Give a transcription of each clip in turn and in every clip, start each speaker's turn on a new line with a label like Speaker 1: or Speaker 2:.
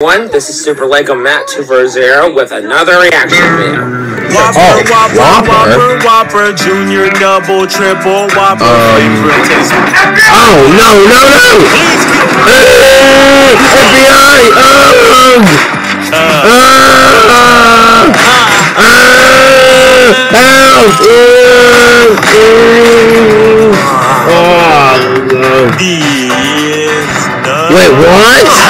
Speaker 1: One, this is Super Lego Matt 240 with another reaction video.
Speaker 2: Whopper,
Speaker 3: Oh,
Speaker 2: Whopper,
Speaker 3: Whopper.
Speaker 2: Whopper, Whopper, Junior, Double, Triple, Whopper, flavor taste.
Speaker 3: Oh no no no! Uh, FBI! Uh, uh, uh, help! Uh, uh, oh, no.
Speaker 2: Is the
Speaker 3: Wait, what?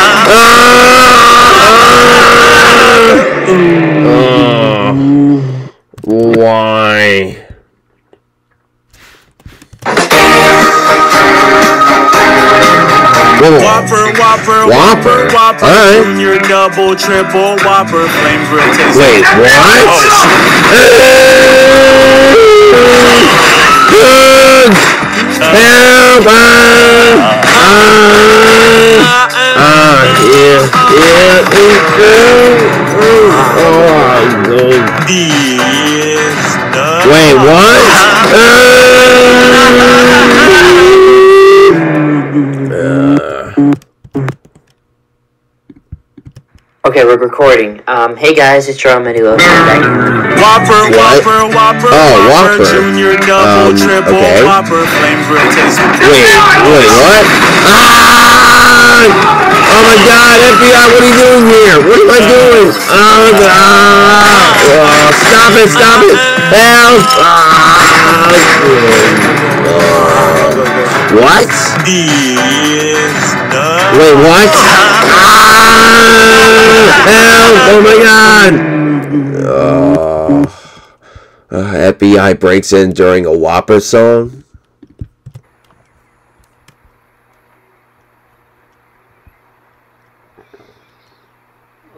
Speaker 3: Whoa.
Speaker 2: Whopper, Whopper,
Speaker 3: Whopper?
Speaker 2: Whopper,
Speaker 3: Alright.
Speaker 2: Junior, Double, Triple, Whopper, flame grill taste.
Speaker 3: Wait, what? Good. Help! Uh,
Speaker 4: Okay, we're recording. Um, hey guys, it's Joe Medulo.
Speaker 2: Whopper,
Speaker 3: What?
Speaker 2: Whopper, Whopper,
Speaker 3: Oh,
Speaker 2: Whopper,
Speaker 3: Whopper.
Speaker 2: Junior, Double,
Speaker 3: Um,
Speaker 2: Triple,
Speaker 3: okay.
Speaker 2: Whopper, flame grill taste.
Speaker 3: Wait, wait, what? Ah! Oh my god, FBI, what are you doing here? What am I doing? Oh god! Oh, stop it, stop it! Help! Ah! What?
Speaker 2: Is the
Speaker 3: Wait, what? Ah! Help! Oh my god! Oh. Uh, FBI breaks in during a Whopper song?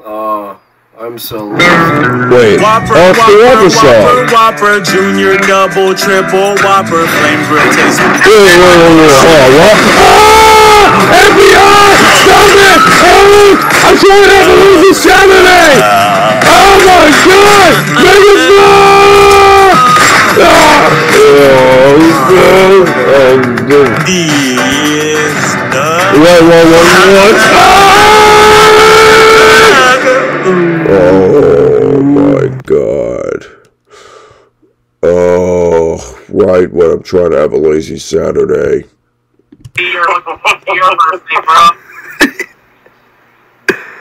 Speaker 5: Oh, I'm so lost.
Speaker 3: Wait.
Speaker 2: Whopper,
Speaker 3: oh, it's the
Speaker 2: Whopper,
Speaker 3: Whopper song.
Speaker 2: Whopper, Whopper, Junior, Double, Triple, Whopper, flame grill taste.
Speaker 3: Wait, wait, wait, wait. Oh, what? Ah! FBI! Stop it! Oh, Have a movie Saturday! Oh my god! Make it! Ah! Oh. Oh, good.
Speaker 2: Is the
Speaker 3: Wait, what? Ah! Oh my god. Oh, right I'm trying to have a lazy Saturday. Oh,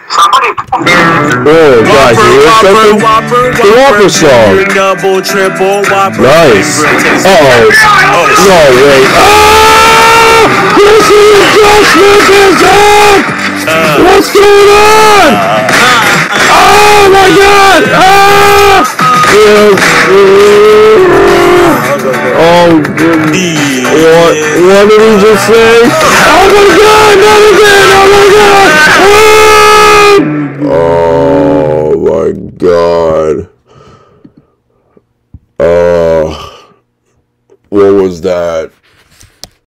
Speaker 3: you hear
Speaker 2: Whopper,
Speaker 3: something?
Speaker 2: Whopper,
Speaker 3: The Whopper song.
Speaker 2: Junior, Double, Triple, Whopper,
Speaker 3: Nice.
Speaker 2: flame grill taste.
Speaker 3: Uh-oh. No, wait. Ah! Chrissy adjustment is up! What's going on? Oh my god! Ah! Oh. What, what did he just say? Oh my god! Not again! That?